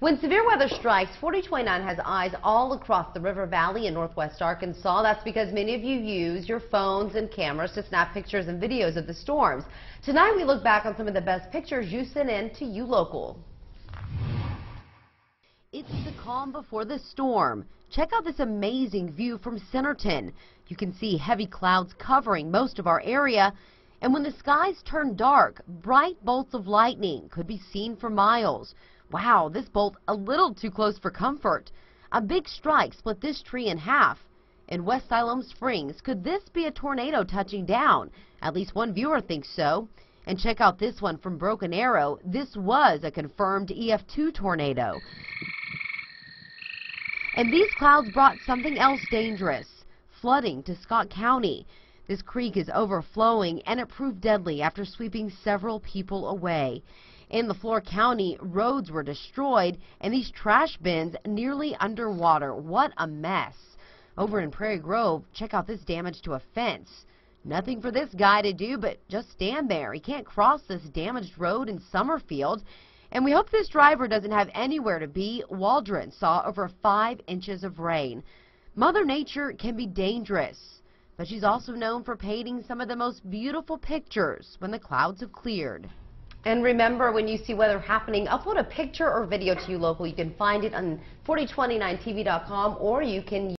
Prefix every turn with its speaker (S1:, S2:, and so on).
S1: When severe weather strikes, 4029 has eyes all across the river valley in northwest Arkansas. That's because many of you use your phones and cameras to snap pictures and videos of the storms. Tonight we look back on some of the best pictures you sent in to uLocal. It's the calm before the storm. Check out this amazing view from Centerton. You can see heavy clouds covering most of our area. And when the skies turn dark, bright bolts of lightning could be seen for miles. Wow, this bolt a little too close for comfort. A big strike split this tree in half. In West Siloam Springs, could this be a tornado touching down? At least one viewer thinks so. And check out this one from Broken Arrow. This was a confirmed EF2 tornado. And these clouds brought something else dangerous, flooding to Scott County. This creek is overflowing and it proved deadly after sweeping several people away. In LeFlore County, roads were destroyed and these trash bins nearly underwater. What a mess. Over in Prairie Grove, check out this damage to a fence. Nothing for this guy to do but just stand there. He can't cross this damaged road in Summerfield. And we hope this driver doesn't have anywhere to be. Waldron saw over five inches of rain. Mother Nature can be dangerous, but she's also known for painting some of the most beautiful pictures when the clouds have cleared. And remember, when you see weather happening, upload a picture or video to uLocal. You can find it on 4029tv.com or you can